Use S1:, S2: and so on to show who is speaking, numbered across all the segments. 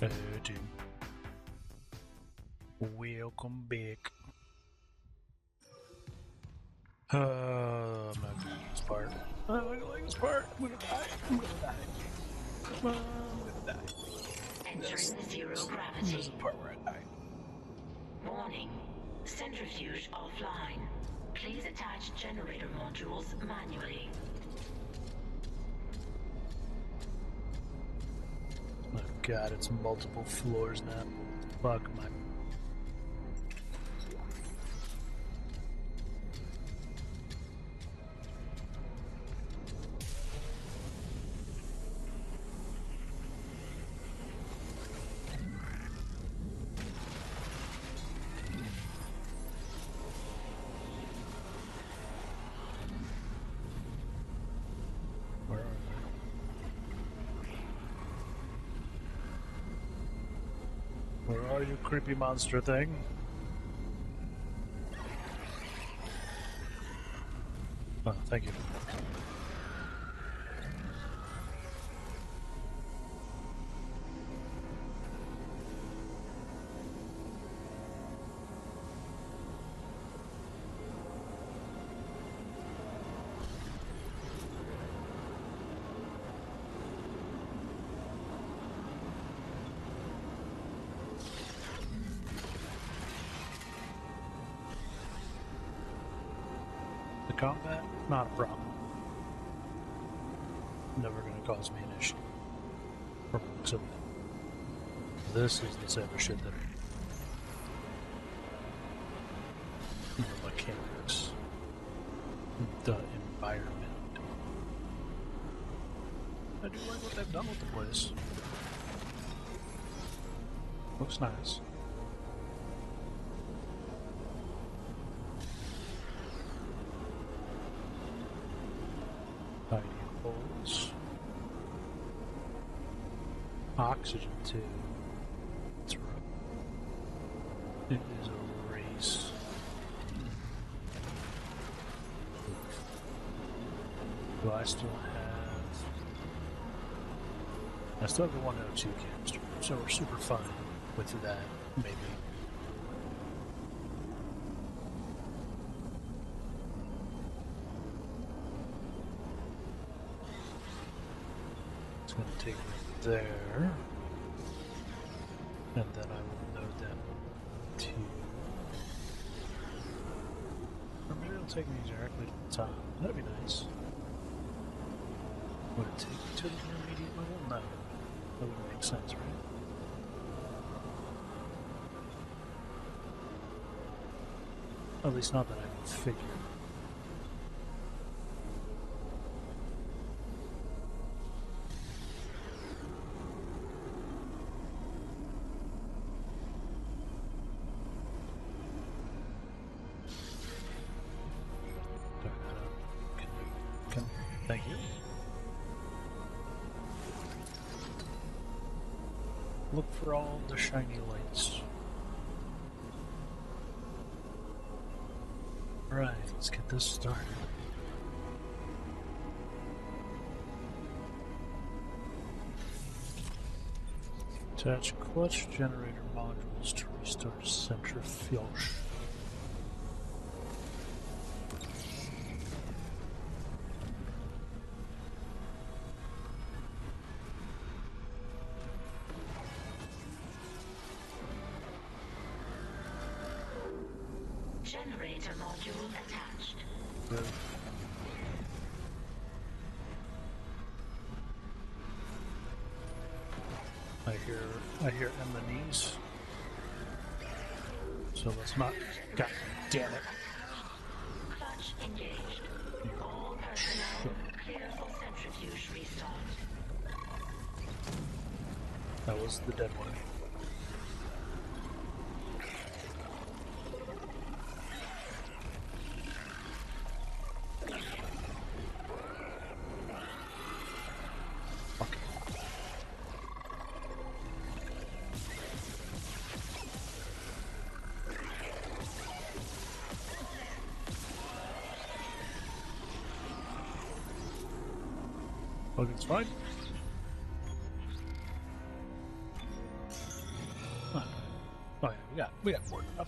S1: Dude. Welcome back. Uh, I'm not gonna like this part. I'm not gonna like this part. I'm gonna die. I'm gonna die. I'm gonna die.
S2: Entering the zero
S1: This is the part where I die.
S2: Warning. Centrifuge offline. Please attach generator modules manually.
S1: God, it's multiple floors now. Fuck my. Creepy monster thing? Oh, thank you. Of shit that the mechanics, the environment. I do like what they've done with the place. Looks nice. Hiding holes. Oxygen too. That's right. It is a race. Do I still have? I still have the 102 canister, so we're super fine with that. Maybe. For all the shiny lights. Right, let's get this started. Attach clutch generator modules to restart centrifuge.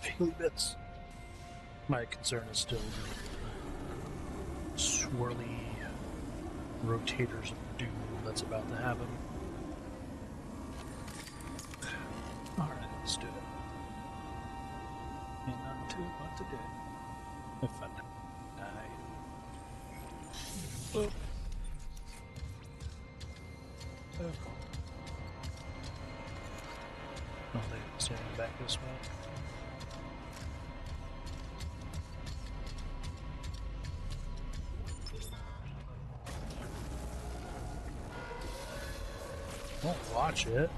S1: Healing bits. My concern is still swirly rotators of doom that's about to happen. Don't watch it.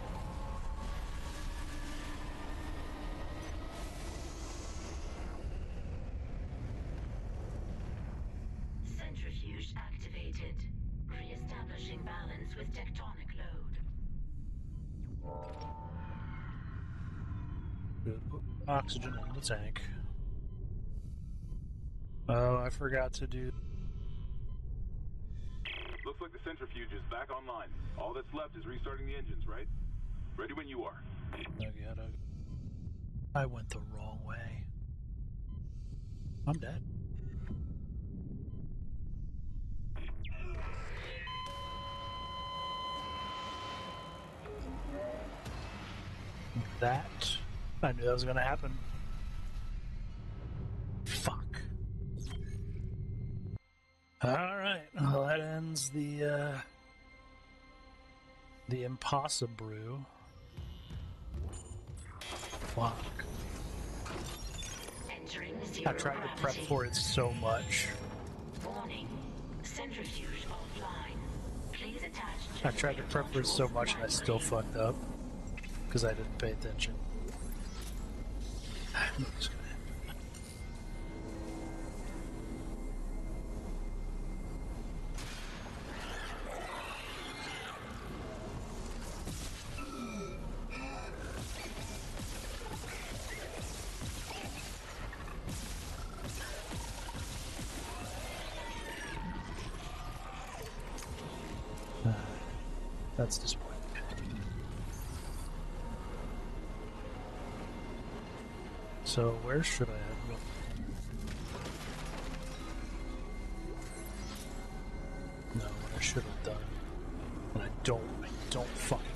S2: Centrifuge activated. Re-establishing balance with tectonic load.
S1: Good. Put Oxygen in the tank. Oh, I forgot to do.
S3: Engines, right? Ready when you are.
S1: I went the wrong way. I'm dead. That. I knew that was going to happen. The Brew. Fuck. I tried to prep for it so much.
S2: Warning. Centrifuge offline. Please attach
S1: I tried to prep for it so much and I still fucked up. Because I didn't pay attention. That's disappointing. So where should I have gone? No, what I should have done. And I don't I don't fucking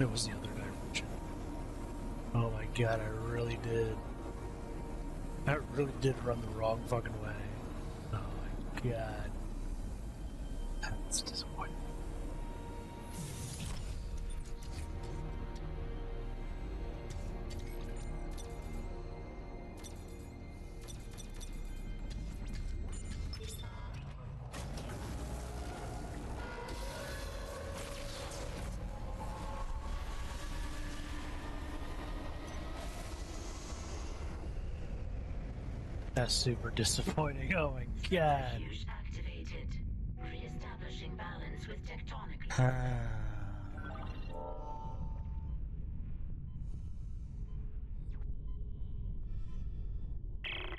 S1: It was the other direction. Oh my god, I really did. I really did run the wrong fucking way. Oh my god. That's super disappointing. Oh my god.
S2: Centrifuge activated. Re-establishing balance with tectonic.
S1: Ah.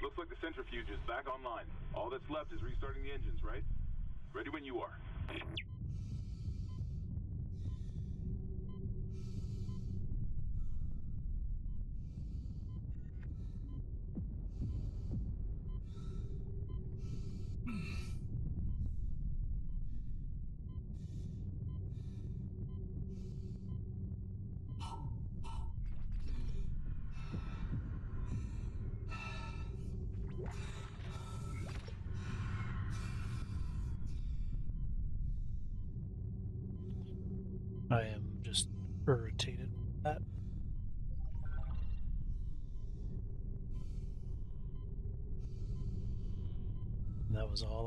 S3: Looks like the centrifuge is back online. All that's left is restarting the engines, right? Ready when you are.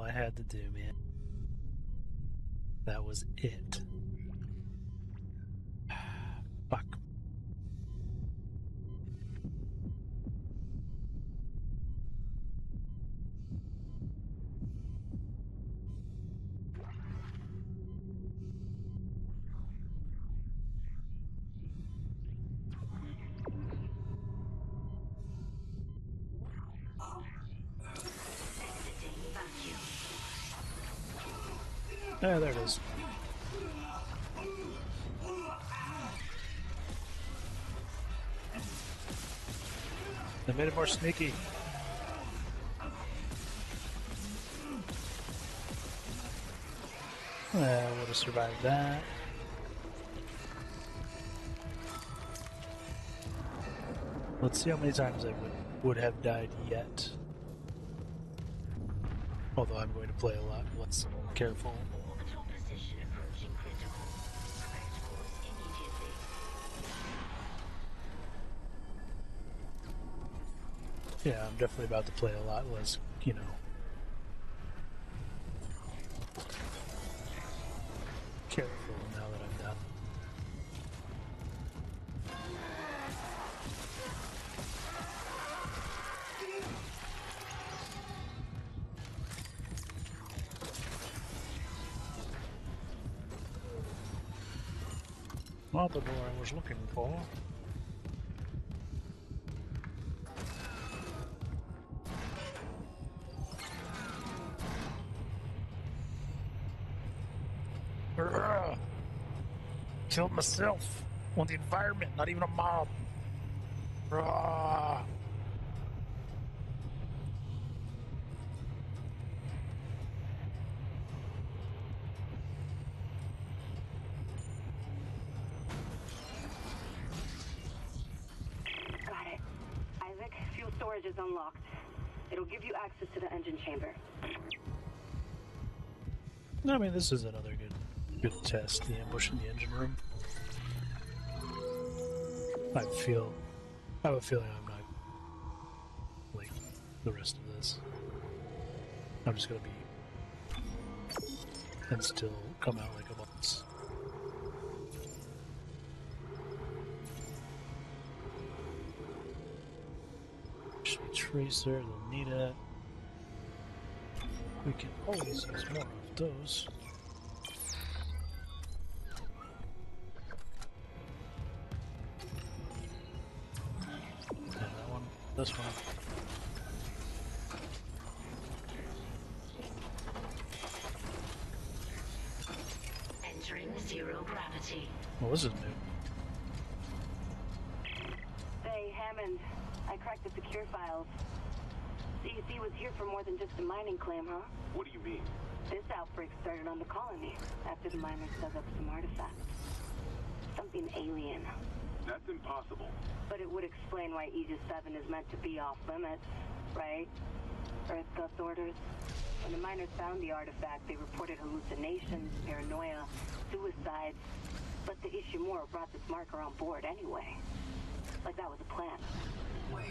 S1: I had to do, man. That was it. They made it more sneaky. Uh, would have survived that. Let's see how many times I would, would have died yet. Although I'm going to play a lot less careful. Yeah, I'm definitely about to play a lot less, you know. Careful now that I'm done. Not the door I was looking for. Myself on the environment, not even a mob. Ugh.
S4: Got it. Isaac, fuel storage is unlocked. It'll give you access to the engine chamber.
S1: No, I mean this is another good good test, the ambush in the engine room. I feel I have a feeling I'm not like the rest of this. I'm just gonna be and still come out like a boss. Tracer, they'll need it. We can always use more of those. This one.
S2: Entering zero gravity.
S1: Well, this is new.
S4: Hey, Hammond. I cracked the secure files. CEC was here for more than just a mining claim, huh?
S3: What do you mean?
S4: This outbreak started on the colony after the miners dug up some artifacts. Something alien.
S3: That's impossible.
S4: But it would explain why Aegis 7 is meant to be off limits, right? Earth Gust orders. When the miners found the artifact, they reported hallucinations, paranoia, suicides. But the Ishimura brought this marker on board anyway. Like that was a plan.
S5: Wait.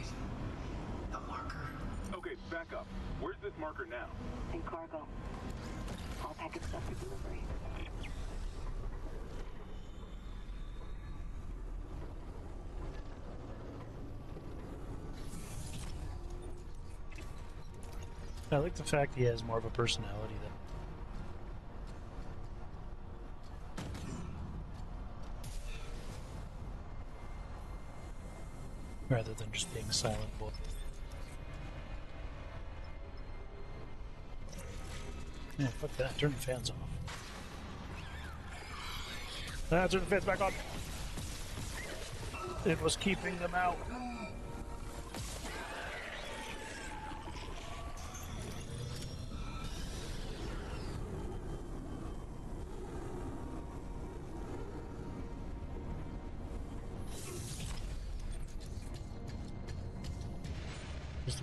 S5: The marker?
S3: Okay, back up. Where's this marker now?
S4: In cargo. All package stuff for delivery.
S1: I like the fact he has more of a personality than. Rather than just being silent boy. Yeah, fuck that. Turn the fans off. Ah, turn the fans back on. It was keeping them out.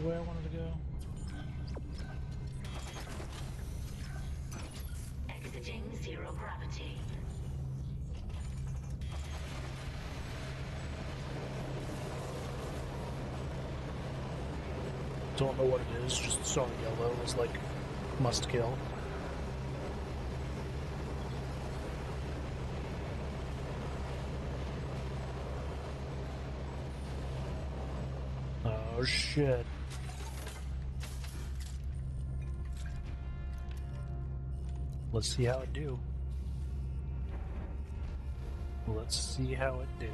S1: the way I wanted to go.
S2: Exiting zero gravity.
S1: Don't know what it is, just saw yellow It's like must kill. Oh shit. Let's see how it do. Let's see how it do.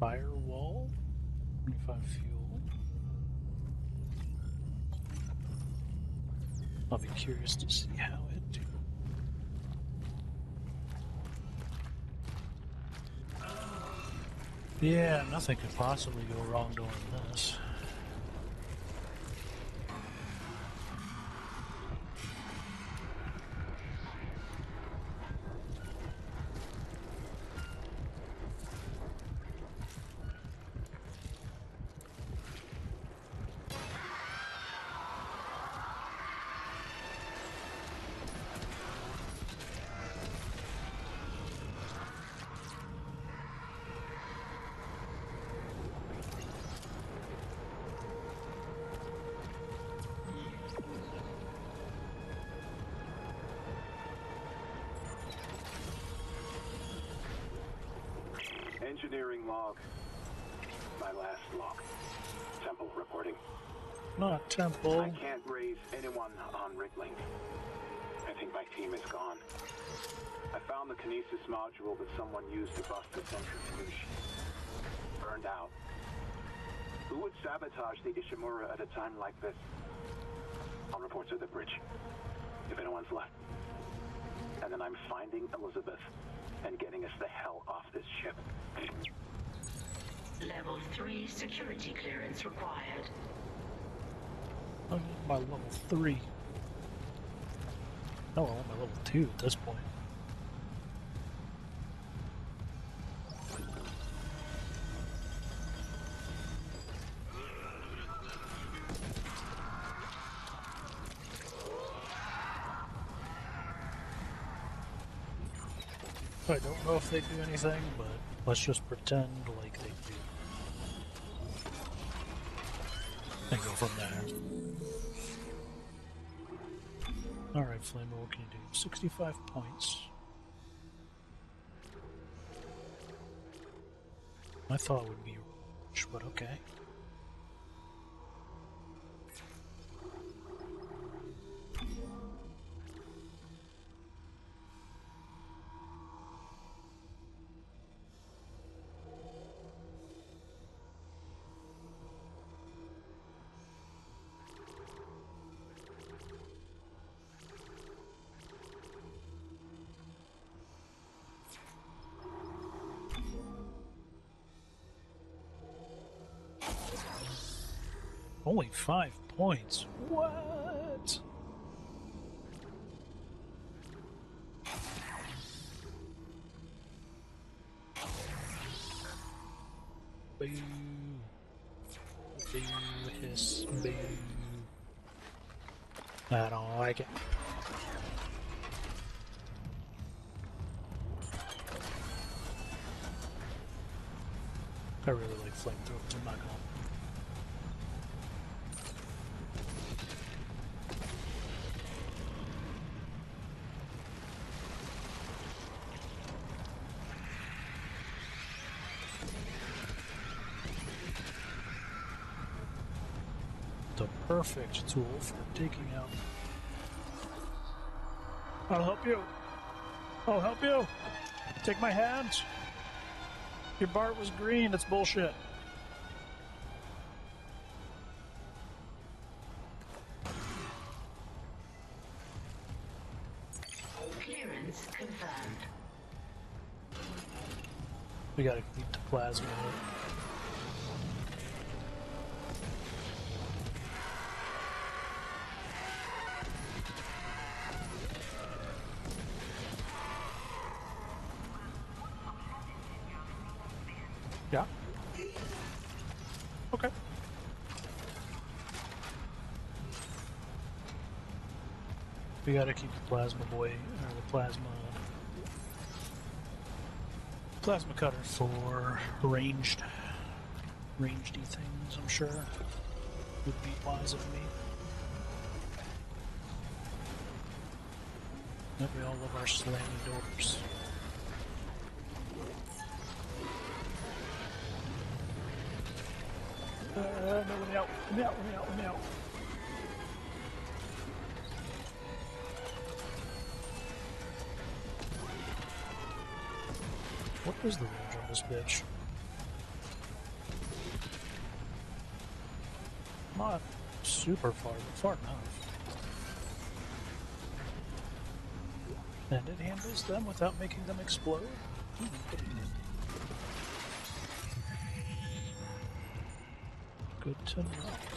S1: Firewall, 25 fuel. I'll be curious to see how it do. Yeah, nothing could possibly go wrong doing this.
S3: Temple. I can't raise anyone on Rickling. I think my team is gone. I found the kinesis module that someone used to bust the centrifuge. Burned out. Who would sabotage the Ishimura at a time like this? I'll report to the bridge. If anyone's left. And then I'm finding Elizabeth and getting us the hell off this ship.
S2: Level 3 security clearance required.
S1: I'm at my level 3. Oh, well, I'm at my level 2 at this point. I don't know if they do anything, but let's just pretend like they do. And go from there. Alright, Flamer, what can you do? 65 points. I thought it would be but okay. Only five points. What? Boo. Boo, hiss, boo. I don't like it. I really like flamethrowers, I'm not gonna the perfect tool for taking out. I'll help you. I'll help you. Take my hands. Your Bart was green. It's bullshit.
S2: Clearance confirmed.
S1: We gotta keep the plasma. Plasma boy, or the plasma Plasma cutter for ranged, rangedy things. I'm sure would be wise of me. Don't we all love our slamming doors? What is the range on this bitch? Not super far, but far enough. And it handles them without making them explode? Hmm. Good to know.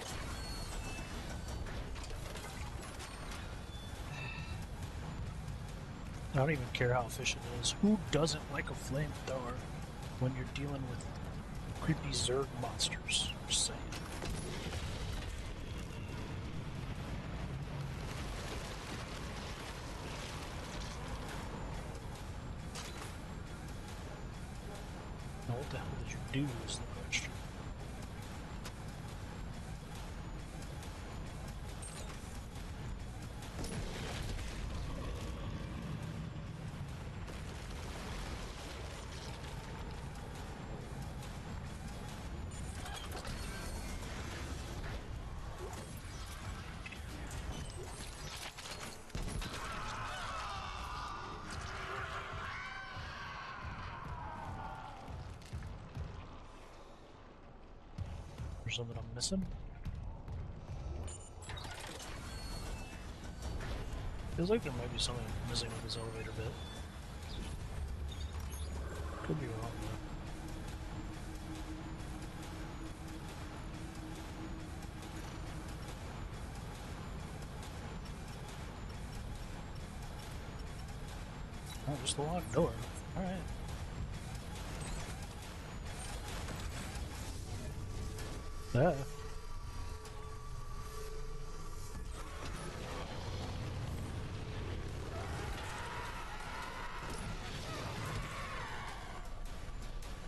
S1: I don't even care how efficient it is. Who doesn't like a flamethrower when you're dealing with creepy Zerg monsters? Just saying. Now what the hell did you do something I'm missing? Feels like there might be something missing with this elevator bit.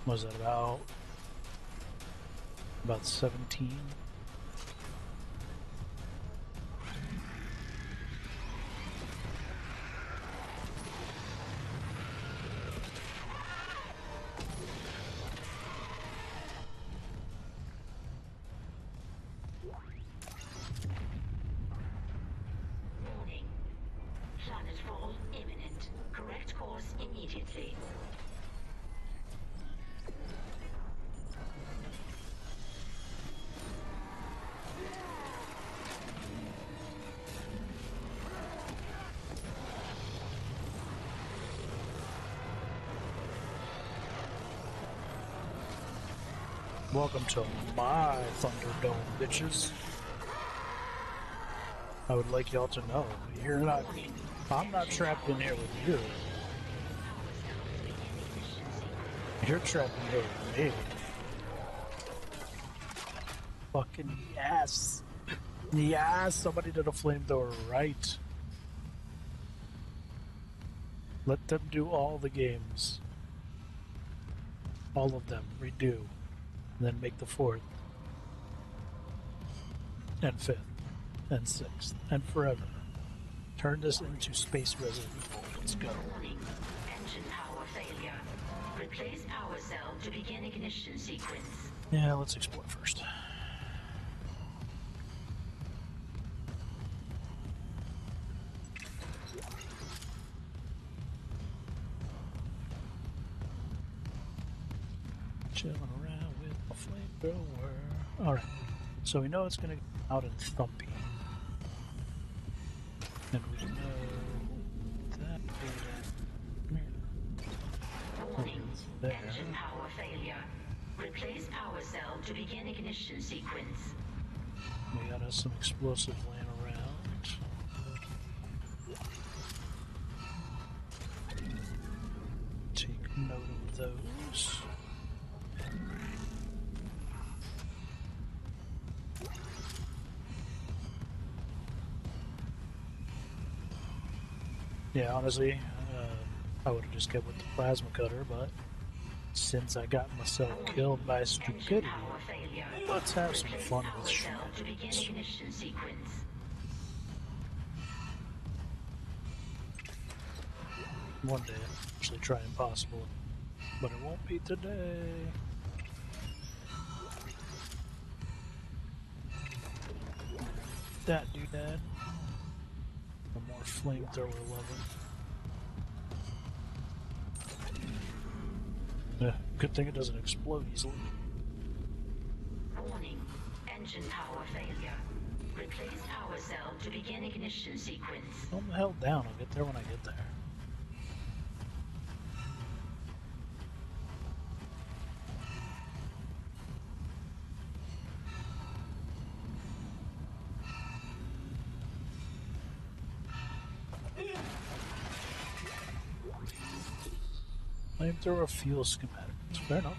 S1: Was that about about 17? Welcome to my Thunderdome, bitches. I would like y'all to know you're not. I'm not trapped in here with you. You're trapped in here with me. Fucking yes. Yes, somebody did a flamethrower right. Let them do all the games. All of them. Redo. And then make the fourth. And fifth. And sixth. And forever. Turn this into Space Resident Let's go.
S2: Engine power failure. Replace power cell to begin ignition sequence.
S1: Yeah, let's explore first. So we know it's gonna go out in Thumpy. And we know that data. There.
S2: Engine power failure. Replace power cell to begin ignition sequence.
S1: We got us some explosives laying Honestly, uh, I would have just kept with the plasma cutter, but Since I got myself killed by stupidity, let's have some fun with
S2: sequence.
S1: One day, I'll actually try impossible, but it won't be today. That doodad. Flamethrower level. Yeah, good thing it doesn't explode easily.
S2: Warning. Engine power failure. Replace power cell to begin ignition sequence.
S1: I'm held down. I'll get there when I get there. Flamethrower fuel schematics. Fair enough.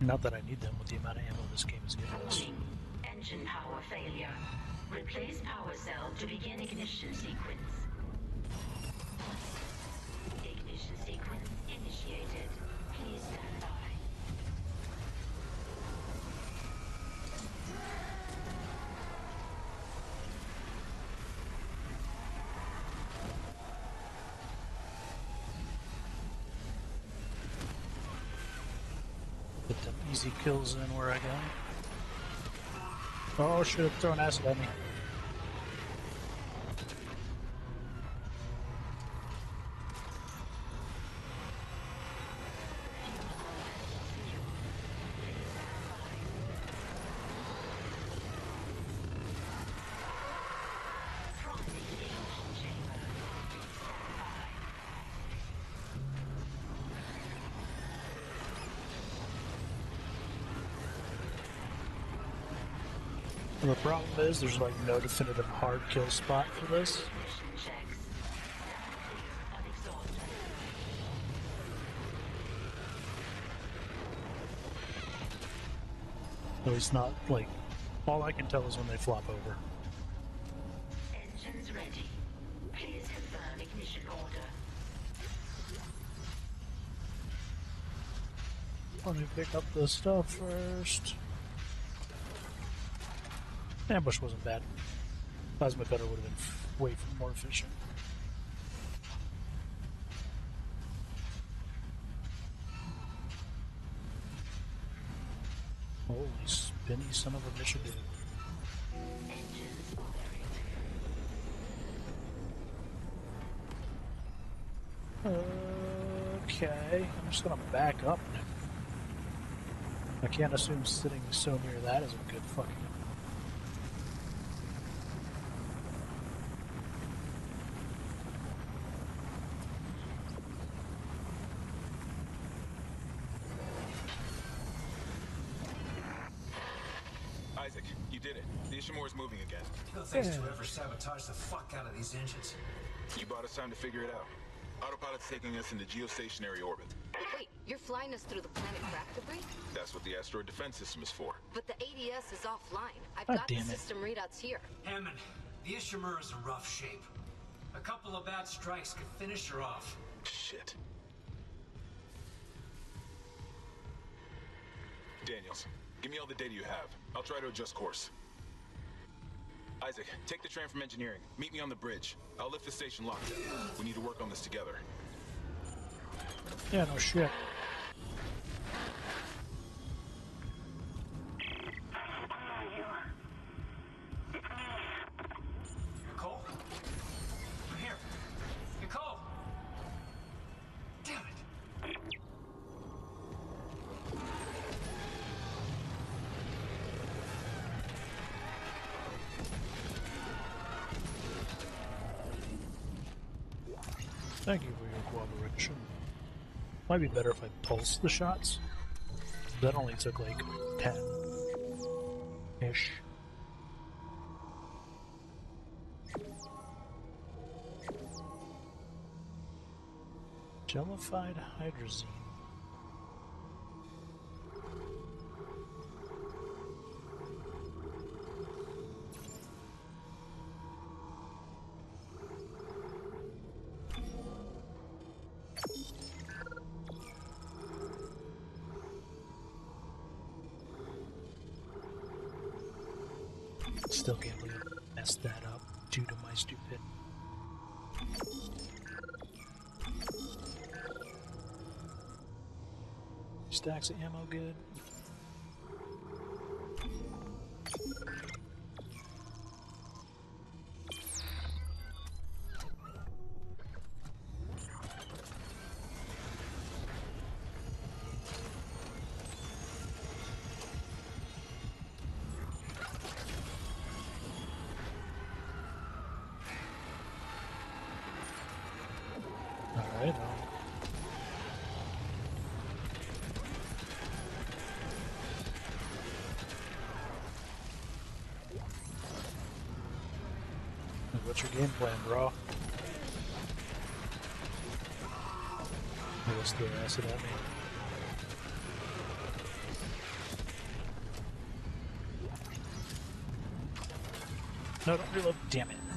S1: Not that I need them with the amount of ammo this game is giving us.
S2: Engine power failure. Replace power cell to begin ignition sequence. Ignition sequence initiated. Please stand by.
S1: Get them easy kills in where I go. Oh, should have thrown acid at me.
S2: Crossing ignition chamber. Please stand by.
S1: And the problem is, there's like no definitive hard kill spot for this.
S2: Ignition checks. Now clear of exhaust.
S1: So it's not like all I can tell is when they flop over.
S2: Engines ready. Please confirm ignition order.
S1: Let me pick up the stuff first. Ambush wasn't bad. Plasma cutter would have been way more efficient. Holy spinny son of a!
S2: Engines.
S1: Okay, I'm just gonna back up. I can't assume sitting so near that is a good fucking. Yeah.
S5: whoever sabotaged the fuck out of these engines.
S6: You bought us time to figure it out. Autopilot's taking us into geostationary orbit.
S7: Wait, you're flying us through the planet crack debris?
S6: That's what the asteroid defense system is for.
S7: But the ADS is offline. I've
S1: God
S7: got the
S1: damn it.
S7: system readouts here.
S5: Hammond, the Ishimura is in rough shape. A couple of bad strikes could finish her off.
S6: Shit. Daniels, give me all the data you have. I'll try to adjust course. Isaac, take the train from engineering. Meet me on the bridge. I'll lift the station lockdown. We need to work on this together.
S1: Yeah, no shit. Might be better if I pulse the shots. That only took like 10 ish. Jellified hydrazine. Still can't believe I messed that up due to my stupid. Stacks of ammo good. Game plan, bro? He just threw acid at me. No, don't reload. Damn it.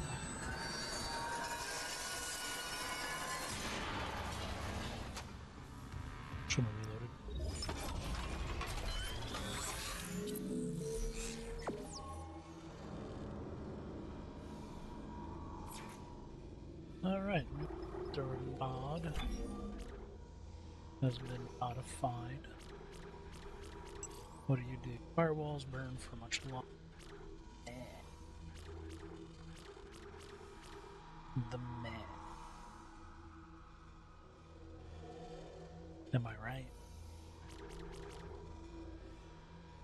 S1: For much longer. The man. Am I right?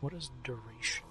S1: What is duration?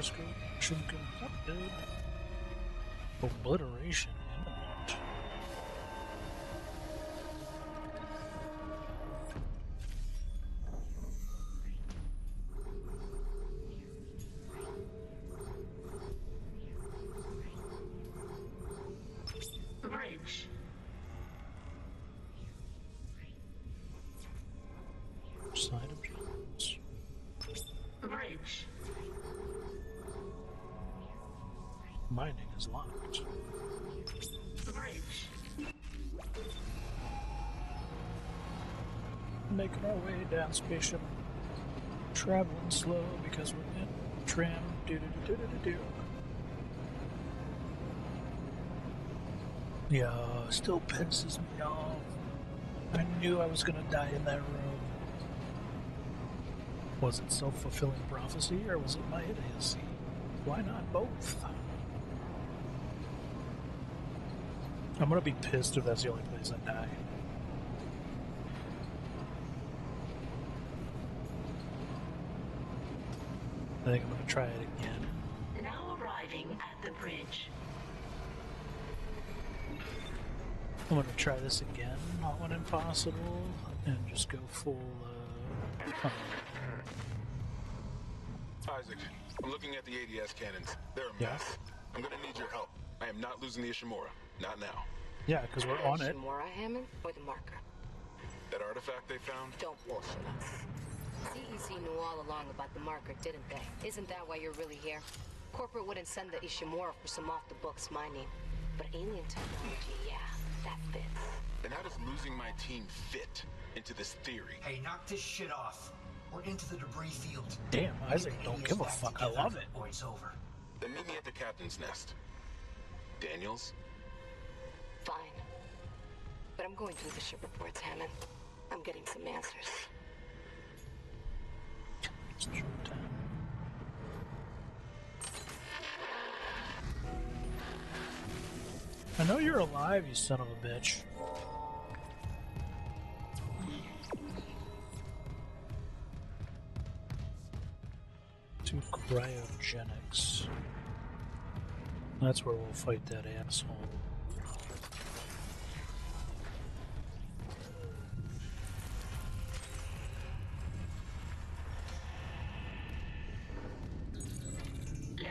S1: Description completed. Obliteration Making our way down spaceship. Traveling slow because we're in trim. Do do do do do do. Yeah, still pisses me off. I knew I was gonna die in that room. Was it self fulfilling prophecy or was it my idiocy? Why not both? I'm gonna be pissed if that's the only place I die. I think I'm gonna try it again.
S2: Now arriving at the bridge.
S1: I'm gonna try this again, not when impossible, and just go full. Uh, huh.
S6: Isaac, I'm looking at the ADS cannons. They're a
S1: Yeah.
S6: mess. I'm gonna need your help. I am not losing the Ishimura. Not now.
S1: Yeah, because we're on it.
S7: Shimura Hammond or the marker?
S6: That artifact they found?
S7: Don't bullshit us. CEC knew all along about the marker, didn't they? Isn't that why you're really here? Corporate wouldn't send the Ishimura for some off-the-books mining. But alien technology, yeah, that fits.
S6: Then how does losing my team fit into this theory?
S5: Hey, knock this shit off. We're into the debris field.
S1: Damn, Isaac don't give a
S5: back
S1: fuck. I love it.
S5: Or it's over.
S6: Then meet me at the captain's nest. Daniels?
S7: Fine. But I'm going through the ship reports, Hammond. I'm getting some answers.
S1: I know you're alive, you son of a bitch. To cryogenics. That's where we'll fight that asshole.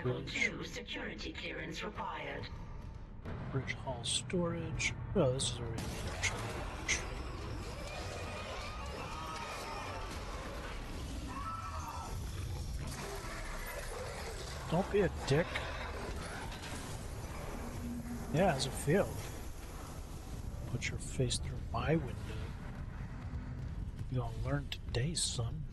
S2: Level 2 security clearance required.
S1: Bridge hall storage. Oh, this is already the actual. Don't be a dick. Yeah, how's it feel? Put your face through my window. You're gonna learn today,
S2: son.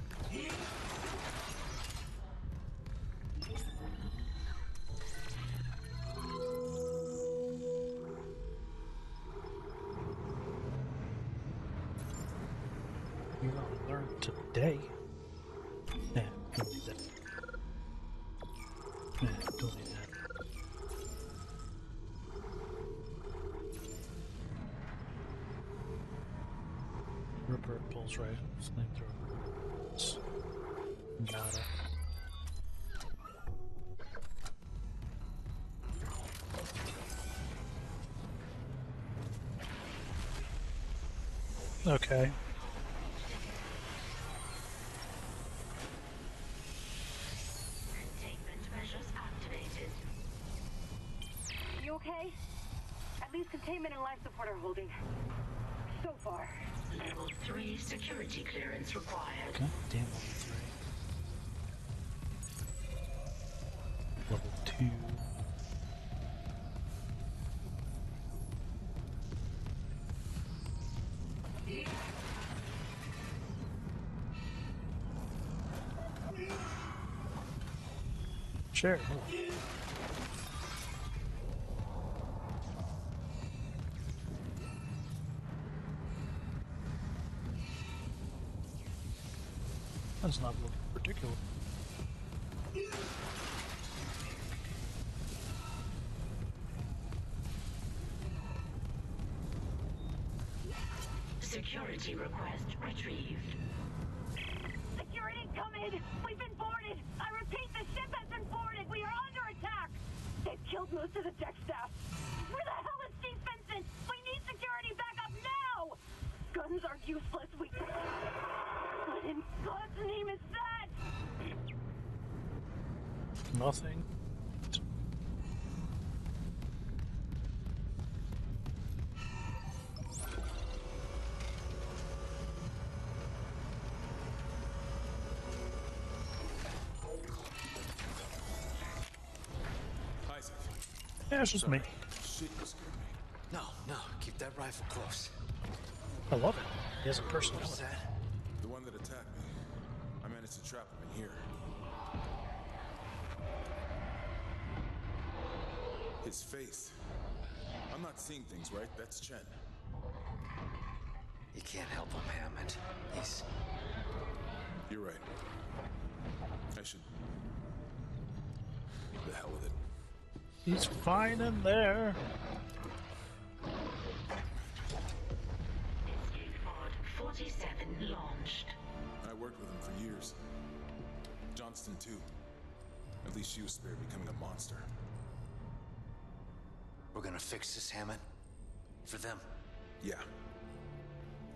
S2: Clearance required.
S1: God damn level three. Level two. Sure. That's not looking particular.
S2: Security request retrieved.
S4: Security, come in! We've been boarded! I repeat, the ship has been boarded! We are under attack! They've killed most of the deck staff! Where the hell is Steve Vincent? We need security backup now! Guns are useless, we... What in God's name is that?
S1: Nothing.
S6: Isaac.
S1: Yeah, it's just me.
S6: Shit, you me.
S8: No, no, keep that rifle close.
S1: I love it. He has a
S8: What's
S1: personality.
S6: His face. I'm not seeing things, right? That's Chen.
S8: You can't help him, Hammond. He's.
S6: You're right. I should. The hell with it.
S1: He's fine in there.
S2: Pod 47 launched.
S6: I worked with him for years. Johnston, too. At least she was spared becoming a monster.
S8: We're gonna fix this, Hammond. For them.
S6: Yeah.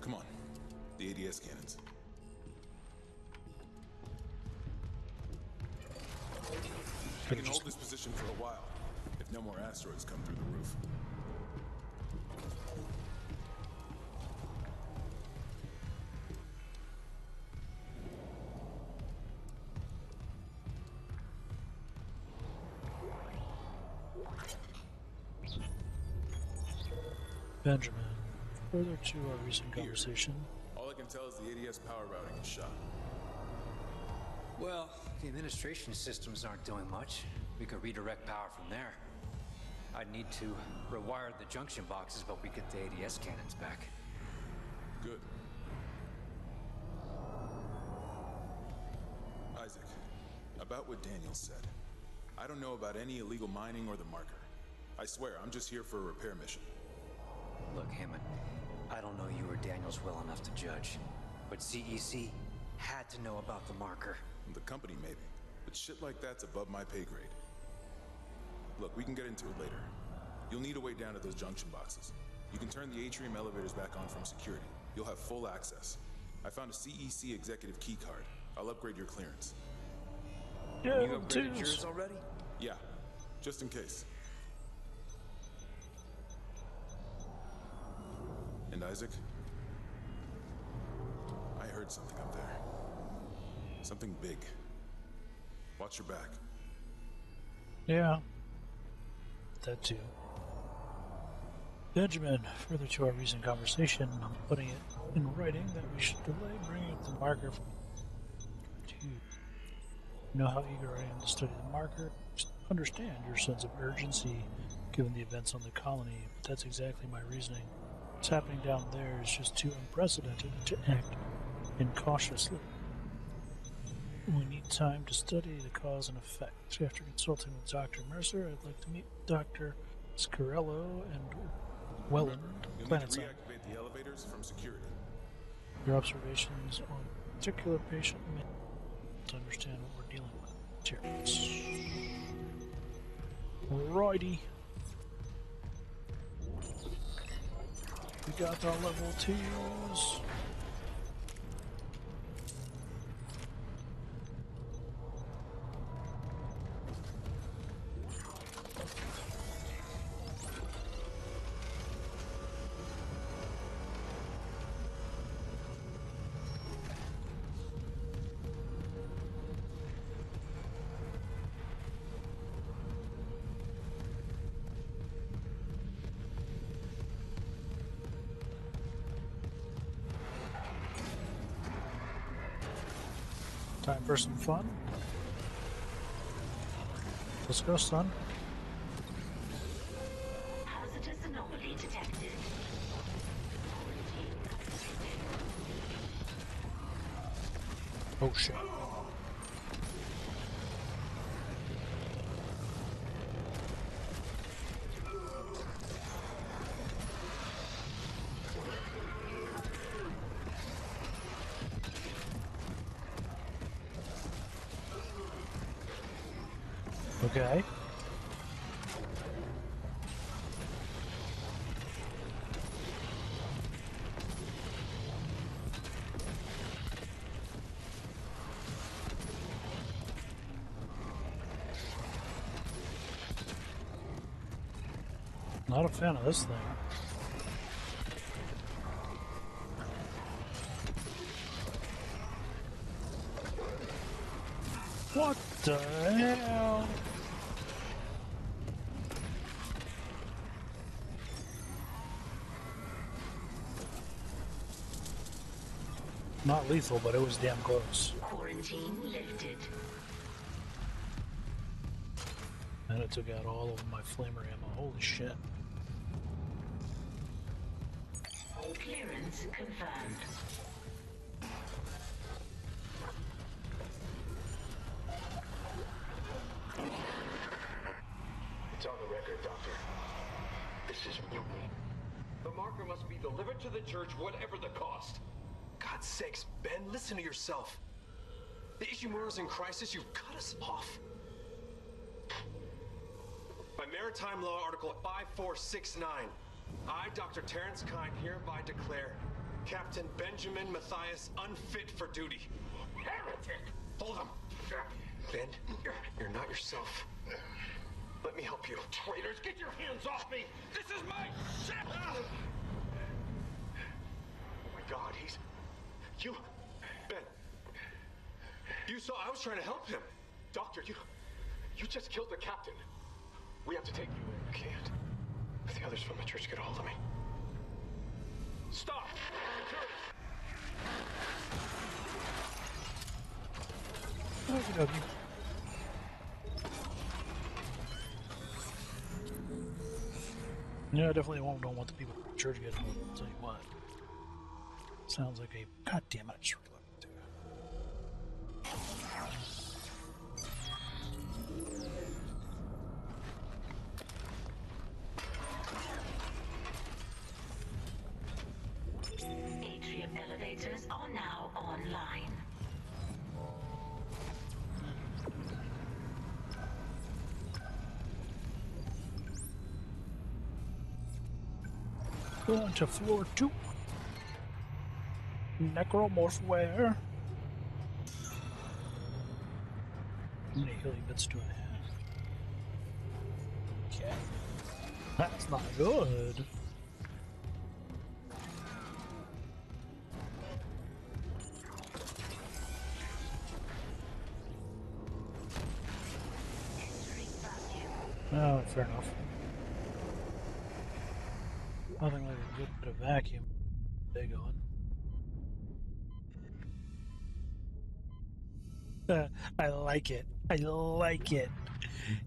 S6: Come on. The ADS cannons. I can hold this position for a while, if no more asteroids come through the roof.
S1: Benjamin. Further to our recent conversation.
S6: All I can tell is the ADS power routing is shot.
S8: Well, the administration systems aren't doing much. We could redirect power from there. I'd need to rewire the junction boxes, but we get the ADS cannons back.
S6: Good. Isaac, about what Daniel said. I don't know about any illegal mining or the marker. I swear, I'm just here for a repair mission.
S8: Look, Hammond, I don't know you or Daniels well enough to judge, but CEC had to know about the marker.
S6: The company, maybe. But shit like that's above my pay grade. Look, we can get into it later. You'll need a way down to those junction boxes. You can turn the atrium elevators back on from security. You'll have full access. I found a CEC executive key card. I'll upgrade your clearance.
S1: Yeah,
S8: You upgraded yours already?
S6: Yeah, just in case. And Isaac? I heard something up there. Something big. Watch your back.
S1: Yeah. That too. Benjamin, further to our recent conversation, I'm putting it in writing that we should delay bringing up the marker to know how eager I am to study the marker. Understand your sense of urgency given the events on the colony, but that's exactly my reasoning. What's happening down there is just too unprecedented to act incautiously. We need time to study the cause and effect. After consulting with Dr. Mercer, I'd like to meet Dr. Scarello and Welland, Planet
S6: reactivate the elevators from security.
S1: Your observations on a particular patient may to understand what we're dealing with. Cheers. Alrighty. we got our level 2s. Some fun. Let's go, son.
S2: Hazardous anomaly detected.
S1: Oh shit. Okay. Not a fan of this thing. What the hell? Not lethal, but it was damn close.
S2: Quarantine lifted.
S1: And it took out all of my flamer ammo. Holy shit.
S2: Confirmed.
S9: It's on the record, Doctor. This is mutiny. The marker must be delivered to the church, whatever the cost. God's sakes, Ben, listen to yourself. The Ishimura's in crisis. You've cut us off. By Maritime Law Article 5469, I, Dr. Terrence Kyne, hereby declare Captain Benjamin Mathius unfit for duty. Heretic! Hold him! Ben, you're, not yourself. Let me help you. Traitors, get your hands off me! This is my ship! Oh my god, he's. You. Ben. You saw I was trying to help him. Doctor, you. You just killed the captain. We have to take you in. Can't. If the others from the church get a hold of me. Stop!
S1: Okey dokey. Yeah, I definitely won't, don't want the people at church getting. I'll tell you what. Sounds like a. God damn it, I just Going to floor two. Necromorphware. How many healing bits do I have? Okay. That's not good. I like it. I like it.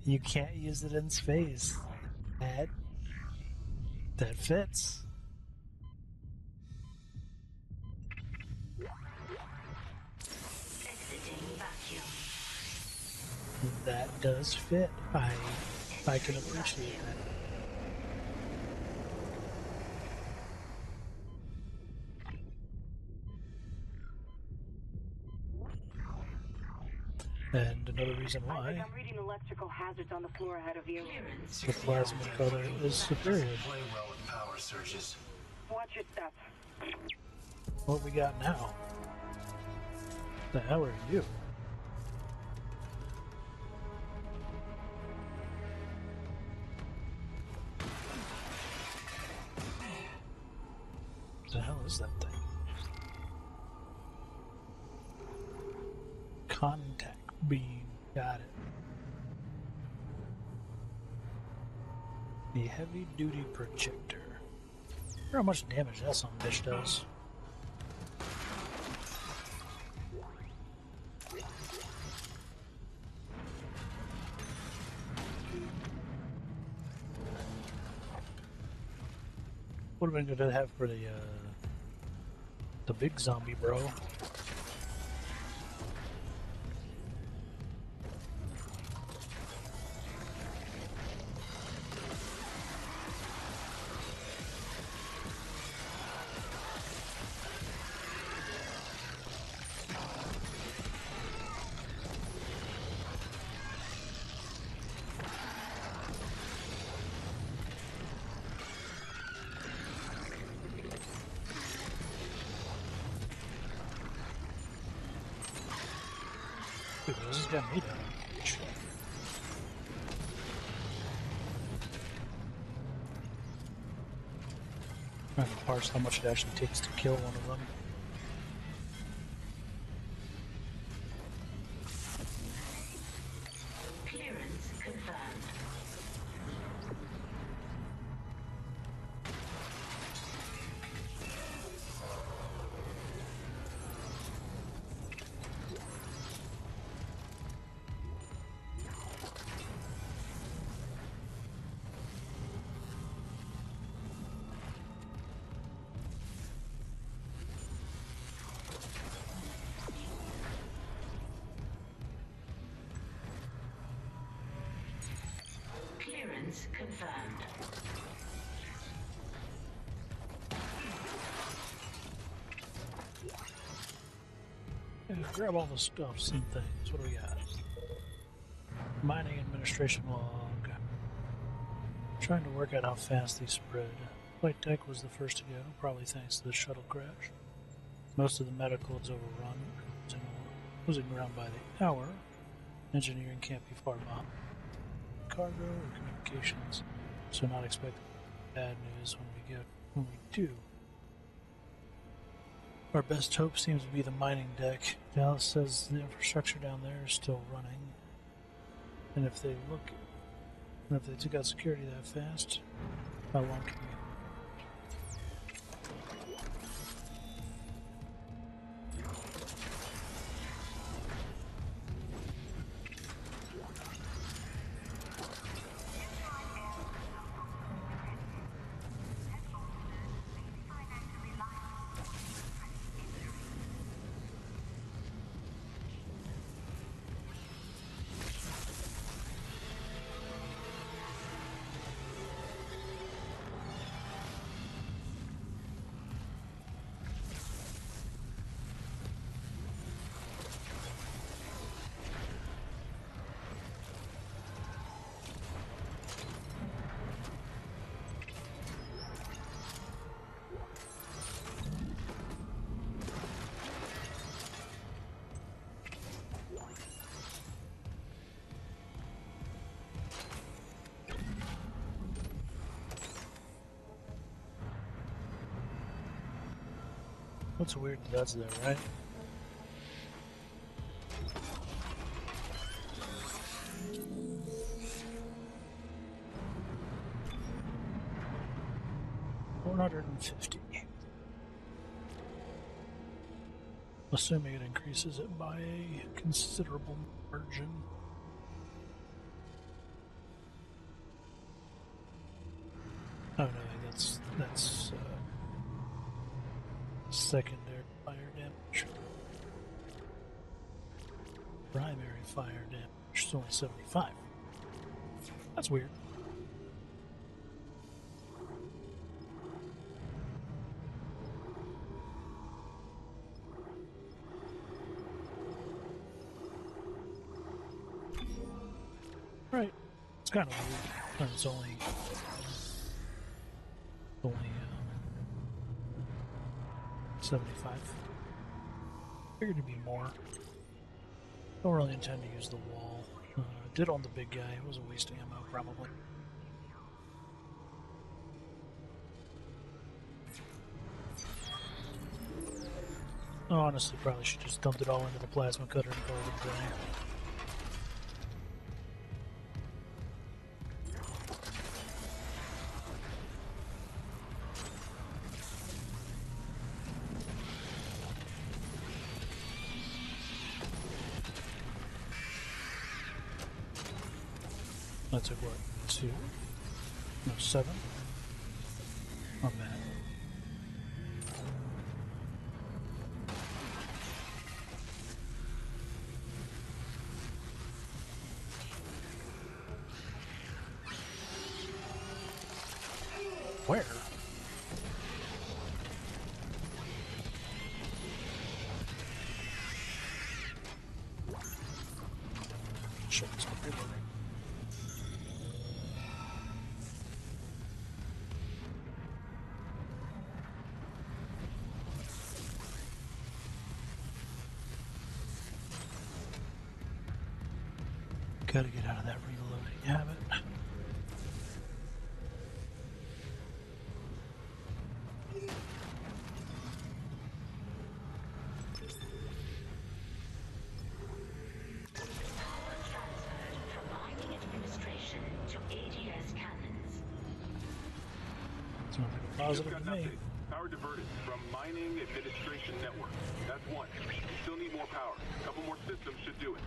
S1: You can't use it in space. That that fits.
S2: Exiting vacuum.
S1: That does fit. I I can appreciate that. And another reason why
S4: I'm reading electrical hazards on the floor ahead of you.
S1: The plasma color is superior.
S5: Play well with power surges.
S4: Watch your step.
S1: What we got now? The hell are you? Duty projector. How much damage that son bitch does. Would have been good to have for the uh, the big zombie bro. How much it actually takes to kill one of them.
S2: Confirmed.
S1: Yeah, grab all the stuff, and things. What do we got? Mining administration log. Trying to work out how fast they spread. Flight deck was the first to go, probably thanks to the shuttle crash. Most of the medical is overrun, losing ground by the hour. Engineering can't be far behind. Cargo or communications, so not expect bad news when we get when we do. Our best hope seems to be the mining deck. Dallas says the infrastructure down there is still running. And if they look, and if they took out security that fast, how long can we? What's weird that's there, right? One hundred and fifty. Assuming it increases it by a considerable margin. Oh no, that's that's uh, secondary fire damage. Primary fire damage is only 75. That's weird. Right. It's kind of weird. And it's only only um, 75. Figured to be more. Don't really intend to use the wall. Did on the big guy. It was a waste of ammo, probably. Honestly, probably should just dumped it all into the plasma cutter and called it a day. No, seven? Not bad. Gotta get out of that reloading habit.
S2: From mining administration to ADS cannons.
S1: Sounds like a
S3: Just
S1: positive
S3: got
S1: to
S3: an
S1: me.
S3: update. Power diverted from Mining Administration Network. That's one. We still need more power. A couple more systems should do it.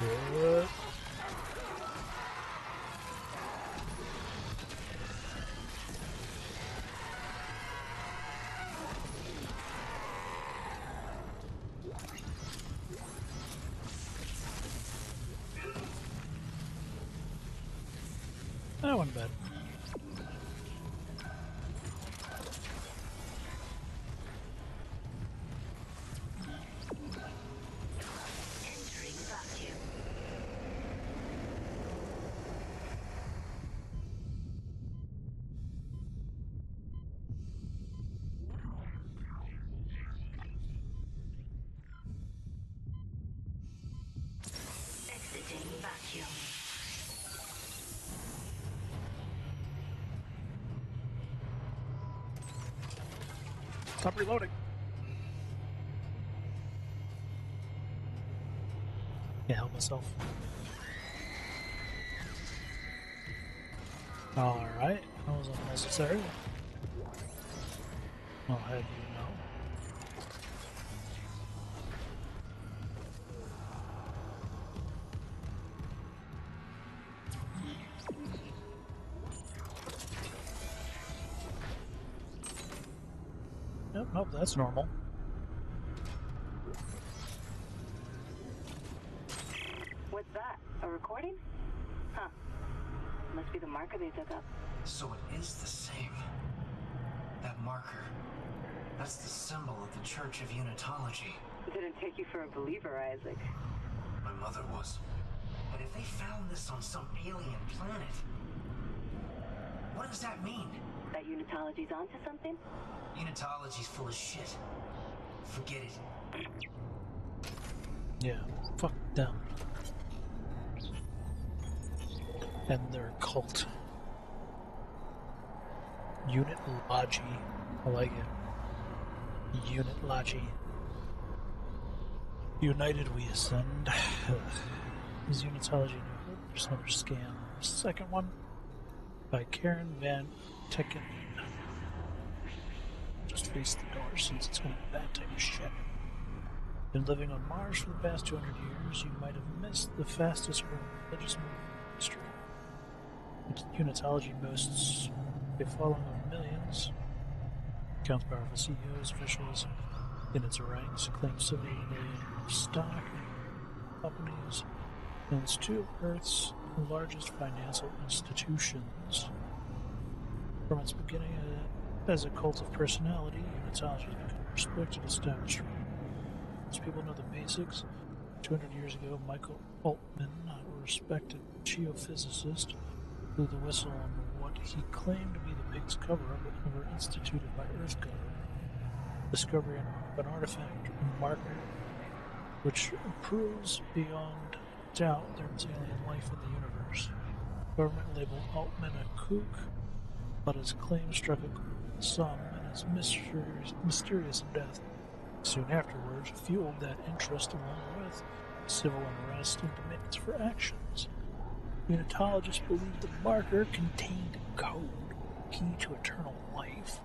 S1: Shit. That one bad. Stop reloading. Can't help myself. Alright, that was unnecessary. I'll have you that's normal.
S4: What's that? A recording? Huh. Must be the marker they took up.
S5: So it is the same. That marker. That's the symbol of the Church of Unitology.
S4: Didn't take you for a believer, Isaac.
S5: My mother was. But if they found this on some alien planet, what does that mean?
S4: That Unitology's onto something?
S5: Unitology's full of shit. Forget it.
S1: Yeah, fuck them. And their cult. Unit Logi. I like it. Unit Logi. United we ascend. Is Unitology New Hope? Just another scam. Second one by Karen Van Tecken. Just face the door since it's gonna be that type of shit. Been living on Mars for the past 200 years, you might have missed the fastest growing religious movement in history. Unitology boasts a following of millions, counts powerful CEOs, officials in its ranks, claims 70 million stock companies, and two of Earth's largest financial institutions. From its beginning uh, as a cult of personality, Unitology has become a respected establishment. Most people know the basics. 200 years ago, Michael Altman, a respected geophysicist, blew the whistle on what he claimed to be the biggest cover-up ever instituted by EarthGov. Discovery of an artifact marker which proves beyond doubt there's alien life in the universe. Government labeled Altman a kook, but his claim struck a sum and his mysterious, mysterious death soon afterwards fueled that interest along with civil unrest and demands for actions. Unitologists believed the marker contained code key to eternal life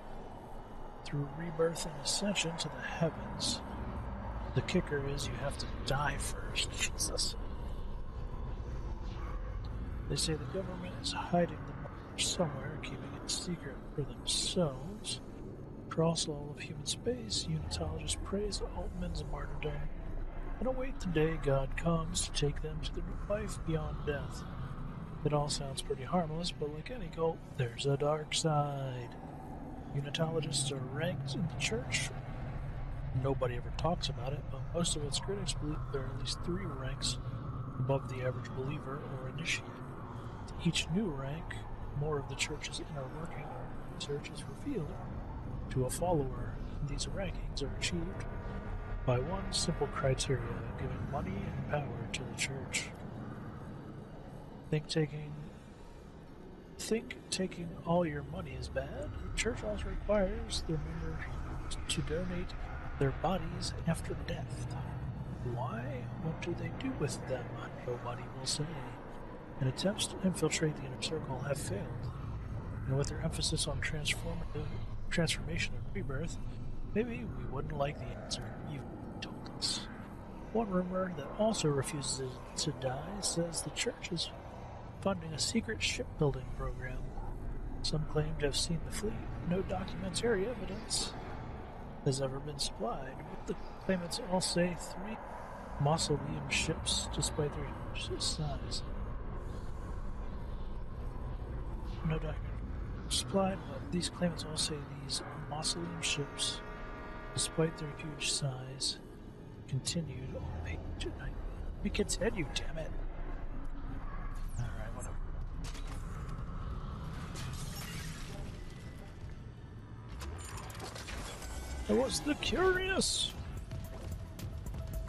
S1: through rebirth and ascension to the heavens. The kicker is you have to die first. Jesus. They say the government is hiding the somewhere, keeping it secret for themselves. Across all of human space, Unitologists praise Altman's martyrdom and await the day God comes to take them to the life beyond death. It all sounds pretty harmless, but like any cult, there's a dark side. Unitologists are ranked in the church. Nobody ever talks about it, but most of its critics believe there are at least three ranks above the average believer or initiate. Each new rank, more of the church's inner working research is revealed to a follower. These rankings are achieved by one simple criteria giving money and power to the church. Think taking think taking all your money is bad. The church also requires their members to donate their bodies after death. Why? What do they do with them? Nobody will say. And attempts to infiltrate the inner circle have failed. And with their emphasis on transformative transformation and rebirth, maybe we wouldn't like the answer you told us. One rumor that also refuses to die says the church is funding a secret shipbuilding program. Some claim to have seen the fleet. No documentary evidence has ever been supplied, but the claimants all say three mausoleum ships, despite their size. No documentary supplied, but these claimants all say these mausoleum ships, despite their huge size, continued on page 9. We continue, damn it. Alright, whatever. I was the curious.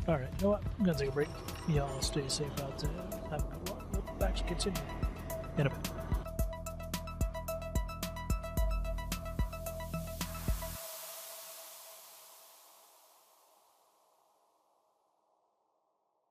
S1: Alright, you know what? I'm gonna take a break. Y'all stay safe out there. Have a good one. We'll back to continue in a.